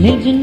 Lived in